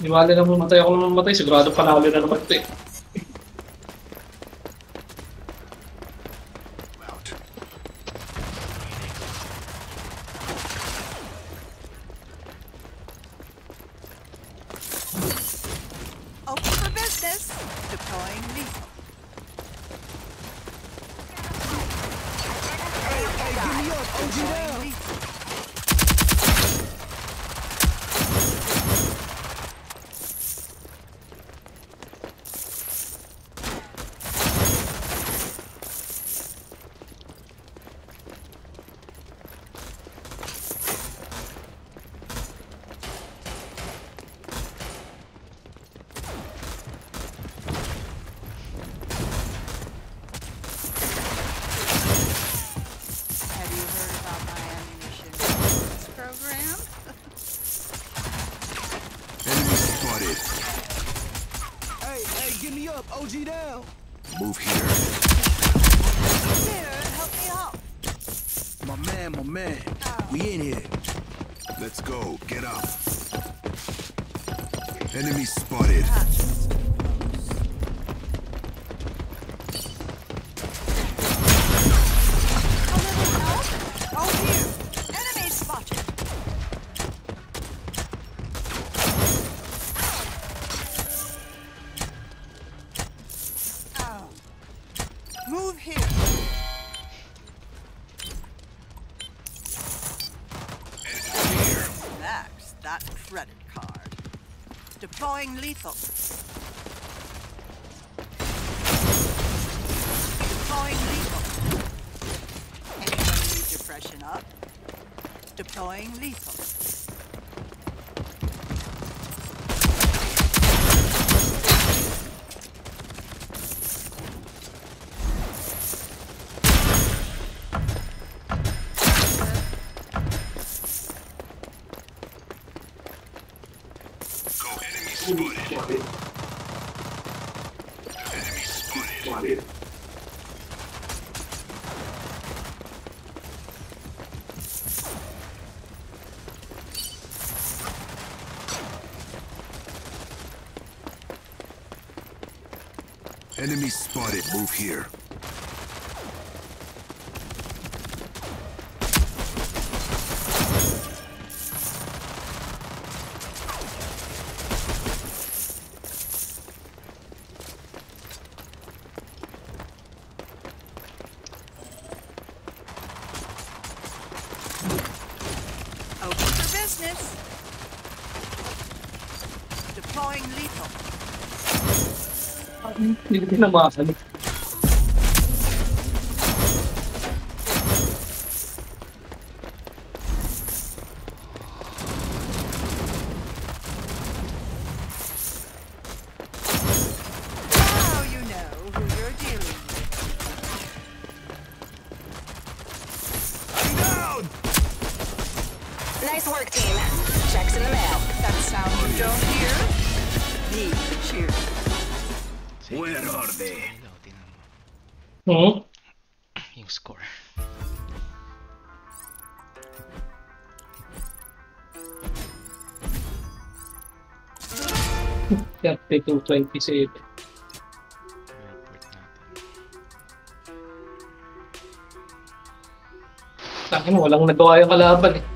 Niwala na mamatay ako na mamatay. Sigurado panalo na naman ito eh. Open for up. OG down. Move here. Here, help me out. My man, my man. We in here. Let's go. Get up. Enemy spotted. Move here. Max, that credit card. Deploying lethal. Deploying lethal. Anyone need freshen up? Deploying lethal. Enemy spotted. Enemy spotted. Enemy spotted. Move here. Business. Deploying lethal. Nice work, team. Checks in the mail. That sound you don't hear? Me cheer. Where are they? Oh. tingnan mo. Yung score. Thirty-two, twenty-seven. Report natin. Takin mo, walang nagawa yung kalaban eh.